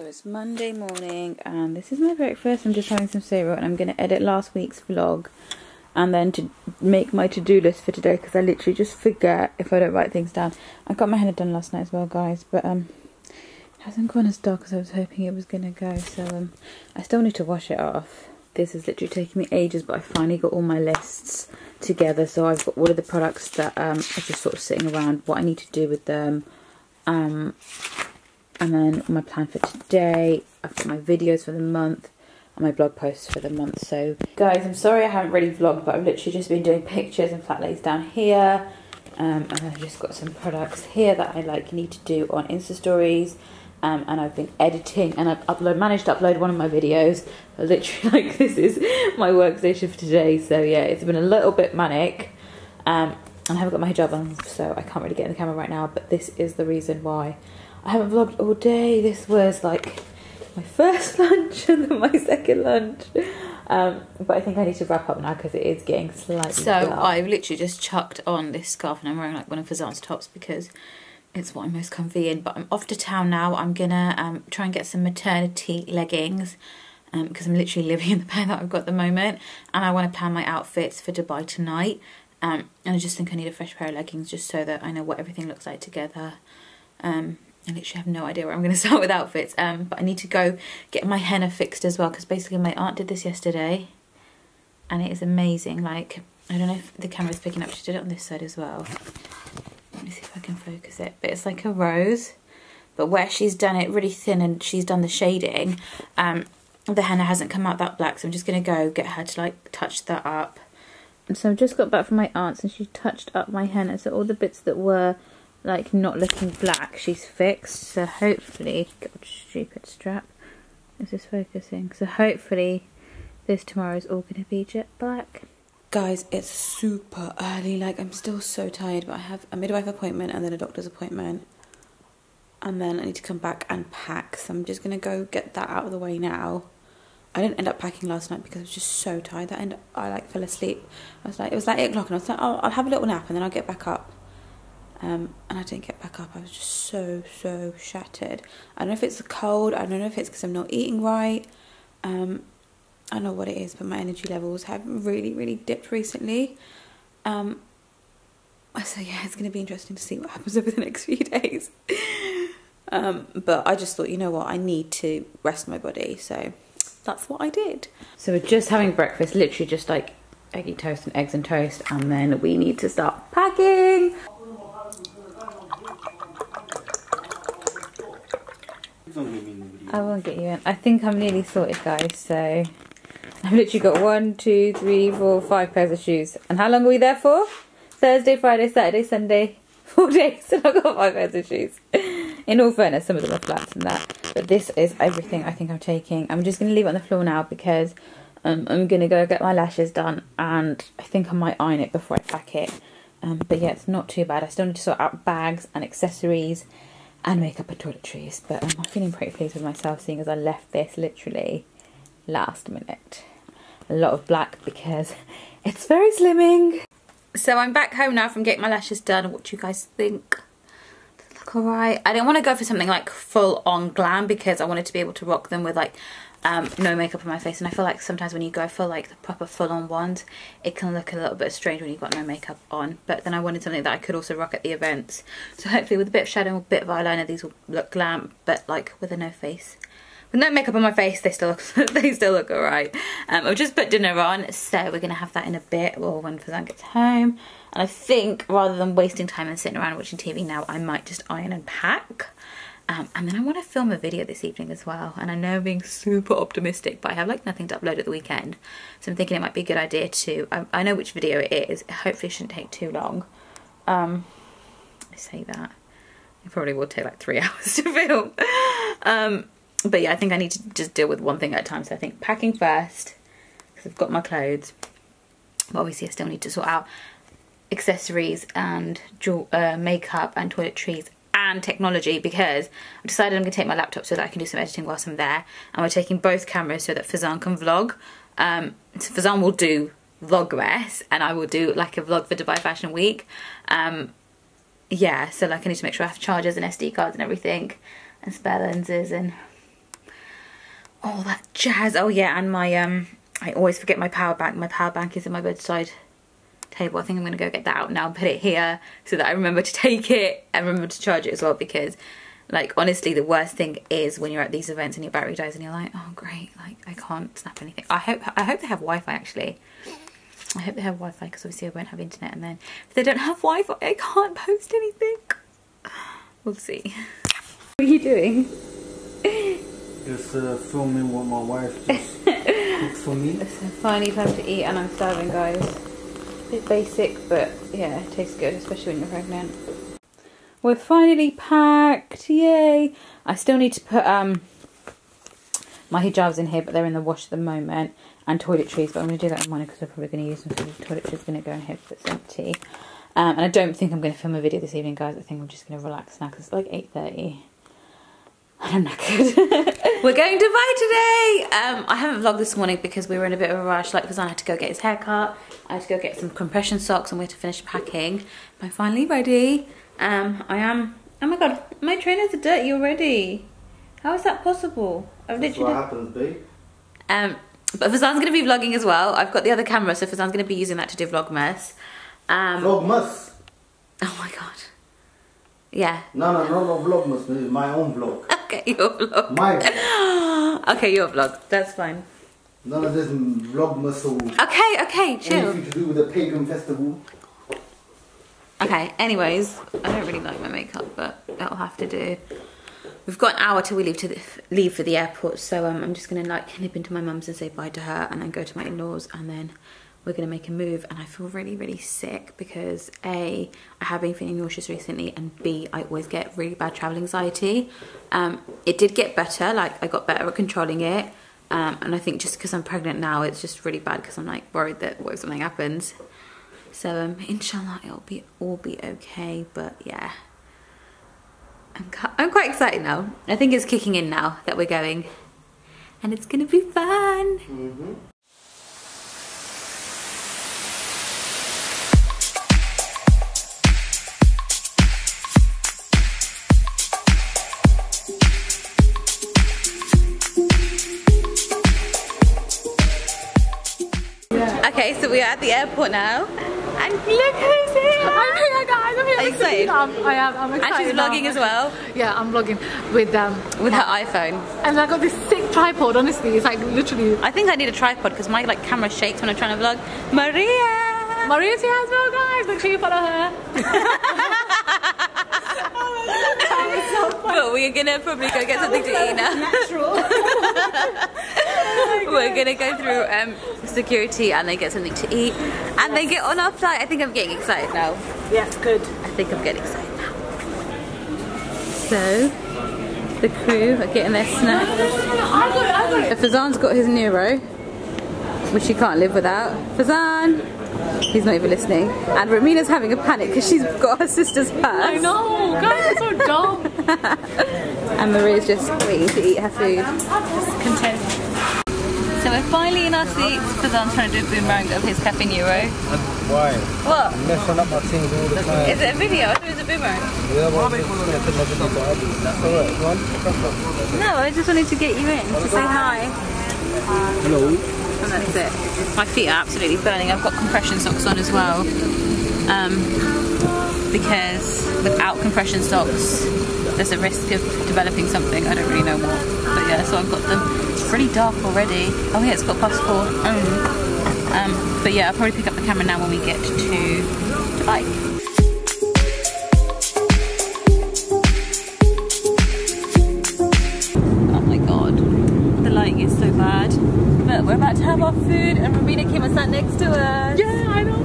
So it's Monday morning and this is my breakfast. I'm just having some cereal and I'm going to edit last week's vlog and then to make my to-do list for today because I literally just forget if I don't write things down. I got my hair done last night as well guys but um it hasn't gone as dark as I was hoping it was going to go so um I still need to wash it off. This is literally taking me ages but I finally got all my lists together so I've got all of the products that um, are just sort of sitting around, what I need to do with them um, and then my plan for today, I've got my videos for the month and my blog posts for the month. So guys, I'm sorry I haven't really vlogged, but I've literally just been doing pictures and flat lays down here. Um, and I've just got some products here that I like need to do on Insta stories. Um, and I've been editing and I've upload, managed to upload one of my videos. Literally, like this is my workstation for today. So yeah, it's been a little bit manic. Um, and I haven't got my hijab on, so I can't really get in the camera right now. But this is the reason why I haven't vlogged all day. This was like my first lunch and then my second lunch. Um, but I think I need to wrap up now because it is getting slightly So dark. I've literally just chucked on this scarf and I'm wearing like one of Fazan's tops because it's what I'm most comfy in. But I'm off to town now. I'm gonna um, try and get some maternity leggings because I'm literally living in the pair that I've got at the moment. And I want to plan my outfits for Dubai tonight. Um, and I just think I need a fresh pair of leggings just so that I know what everything looks like together. Um, I literally have no idea where I'm going to start with outfits. Um, but I need to go get my henna fixed as well because basically my aunt did this yesterday and it is amazing. Like, I don't know if the camera's picking up. She did it on this side as well. Let me see if I can focus it. But it's like a rose. But where she's done it really thin and she's done the shading, um, the henna hasn't come out that black. So I'm just going to go get her to like touch that up. And So I've just got back from my aunt's and she touched up my henna. So all the bits that were like not looking black, she's fixed. So hopefully, God, stupid strap. Is this focusing? So hopefully, this tomorrow is all going to be jet black. Guys, it's super early. Like, I'm still so tired, but I have a midwife appointment and then a doctor's appointment. And then I need to come back and pack. So I'm just to go get that out of the way now. I didn't end up packing last night because I was just so tired that I, ended, I like fell asleep. I was like, it was like 8 o'clock and I was like, oh, I'll have a little nap and then I'll get back up. Um, and I didn't get back up. I was just so, so shattered. I don't know if it's the cold. I don't know if it's because I'm not eating right. Um, I don't know what it is, but my energy levels have really, really dipped recently. Um, so yeah, it's going to be interesting to see what happens over the next few days. um, but I just thought, you know what, I need to rest my body, so that's what I did. So we're just having breakfast, literally just like eggy toast and eggs and toast, and then we need to start packing. I won't get you in. I think I'm nearly sorted, guys. So I've literally got one, two, three, four, five pairs of shoes. And how long are we there for? Thursday, Friday, Saturday, Sunday. Four days, and I've got five pairs of shoes. In all fairness, some of them are flats and that. But this is everything I think I'm taking. I'm just going to leave it on the floor now because um, I'm going to go get my lashes done. And I think I might iron it before I pack it. Um, but yeah, it's not too bad. I still need to sort out bags and accessories and makeup and toiletries. But I'm feeling pretty pleased with myself seeing as I left this literally last minute. A lot of black because it's very slimming. So I'm back home now from getting my lashes done. What do you guys think? Does look alright? I didn't want to go for something like full on glam because I wanted to be able to rock them with like um, no makeup on my face. And I feel like sometimes when you go for like the proper full on ones it can look a little bit strange when you've got no makeup on. But then I wanted something that I could also rock at the events. So hopefully with a bit of shadow a bit of eyeliner these will look glam but like with a no face. With no makeup on my face they still look they still look alright. Um, I've just put dinner on so we're gonna have that in a bit or when Fazan gets home. And I think rather than wasting time and sitting around watching TV now I might just iron and pack um, and then I want to film a video this evening as well. And I know I'm being super optimistic, but I have like nothing to upload at the weekend. So I'm thinking it might be a good idea to, I, I know which video it is. Hopefully it shouldn't take too long. Um, I say that. It probably will take like three hours to film. Um, but yeah, I think I need to just deal with one thing at a time. So I think packing first, because I've got my clothes. But obviously I still need to sort out accessories and uh, makeup and toiletries and technology because I decided I'm going to take my laptop so that I can do some editing whilst I'm there. And we're taking both cameras so that Fazan can vlog. Um, so Fazan will do Vlogmas and I will do like a vlog for Dubai Fashion Week. Um, yeah, so like I need to make sure I have chargers and SD cards and everything and spare lenses and all that jazz. Oh yeah, and my um, I always forget my power bank. My power bank is in my bedside table. I think I'm gonna go get that out now and put it here so that I remember to take it and remember to charge it as well because like honestly the worst thing is when you're at these events and your battery dies and you're like oh great like I can't snap anything. I hope I hope they have Wi-Fi actually. I hope they have Wi-Fi because obviously I won't have internet and then if they don't have Wi-Fi I can't post anything. We'll see. What are you doing? Just uh, filming what my wife just cooked for me. It's finally time to eat and I'm starving guys. a bit basic but yeah it tastes good especially when you're pregnant we're finally packed, yay! I still need to put um my hijabs in here, but they're in the wash at the moment, and toiletries, but I'm going to do that in morning because I'm probably going to use them for the toiletries, going to go in here because it's empty. Um, and I don't think I'm going to film a video this evening, guys. I think I'm just going to relax now because it's like 8.30. I'm knackered. We're going to Dubai today. Um, I haven't vlogged this morning because we were in a bit of a rush, like because I had to go get his haircut. I had to go get some compression socks and we had to finish packing. I'm finally ready. Um, I am. Oh my god, my trainers are dirty already. How is that possible? I've That's literally. what happens, babe. Um, but Fazan's going to be vlogging as well. I've got the other camera, so Fazan's going to be using that to do Vlogmas. Um, Vlogmas. Oh my god. Yeah. No, no, no, no Vlogmas. This is my own vlog. okay, your vlog. My vlog. okay, your vlog. That's fine. None of this Vlogmas or. Okay, okay, chill. Anything to do with the pagan festival. Okay, anyways, I don't really like my makeup, but that'll have to do. We've got an hour till we leave to the, leave for the airport, so um, I'm just gonna like nip into my mum's and say bye to her, and then go to my in-laws, and then we're gonna make a move. And I feel really, really sick because a I have been feeling nauseous recently, and b I always get really bad travel anxiety. Um, it did get better, like I got better at controlling it, um, and I think just because I'm pregnant now, it's just really bad because I'm like worried that what if something happens. So um, inshallah it'll be all be okay. But yeah, I'm, I'm quite excited now. I think it's kicking in now that we're going, and it's gonna be fun. Mm -hmm. Okay, so we are at the airport now. And look who's here! I'm here, guys. I'm here. Are you excited? I'm, I am. I'm excited. And she's vlogging as well. Yeah, I'm vlogging with um with her iPhone. And I got this sick tripod. Honestly, it's like literally. I think I need a tripod because my like camera shakes when I'm trying to vlog. Mariah. Mariah's here as well, guys. Make sure you follow her. but we're gonna probably go get something to eat now. we're gonna go through um, security and then get something to eat and then get on our flight. I think I'm getting excited now. Yes, good. I think I'm getting excited now. So, the crew are getting their snack. Fazan's got his Nero, which he can't live without. Fazan! He's not even listening. And Rumena's having a panic because she's got her sister's purse. I know, guys, it's so dumb. and Mariah's just waiting to eat her food. Just content. So we're finally in our seats because I'm trying to do a boomerang of his Caffè Nero. Why? What? I'm messing up my things all the time. Is it a video? I thought it was a boomerang. Yeah, well, That's alright, No, I just wanted to get you in to say hi. Hello and that's it. My feet are absolutely burning. I've got compression socks on as well. Um, because without compression socks, there's a risk of developing something. I don't really know what. But yeah, so I've got them. It's really dark already. Oh yeah, it's got past four. Um, um, but yeah, I'll probably pick up the camera now when we get to the Dubai. we're about to have our food and Rumena came and sat next to us. Yeah,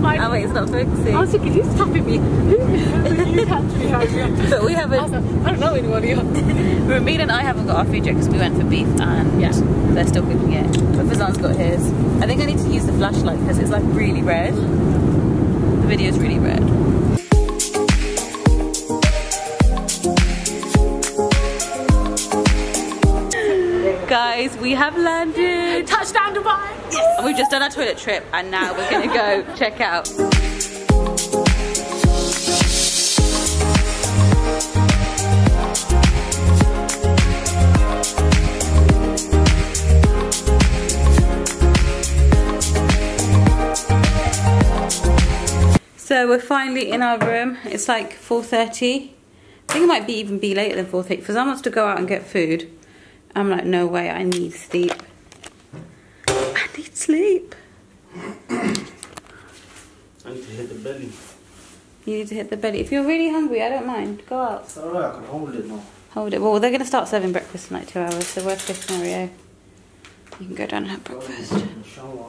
Fine. Oh wait, it's not focusing. I was thinking, who's tapping me? you tapped me. but we haven't. I, I don't know anyone here. Rumena and I haven't got our food yet because we went for beef and yeah. they're still cooking it. But Fazan's got his. I think I need to use the flashlight because it's like really red. The video is really red. guys, we have landed. Touchdown Dubai. Yes. And we've just done our toilet trip and now we're gonna go check out. So we're finally in our room. It's like 4.30. I think it might be even be later than 4.30 because I want to go out and get food. I'm like, no way, I need sleep. I need sleep. I need to hit the belly. You need to hit the belly. If you're really hungry, I don't mind. Go out. It's alright, I can hold it now. Hold it. Well, they're going to start serving breakfast in like two hours. So worst case scenario, you can go down and have breakfast.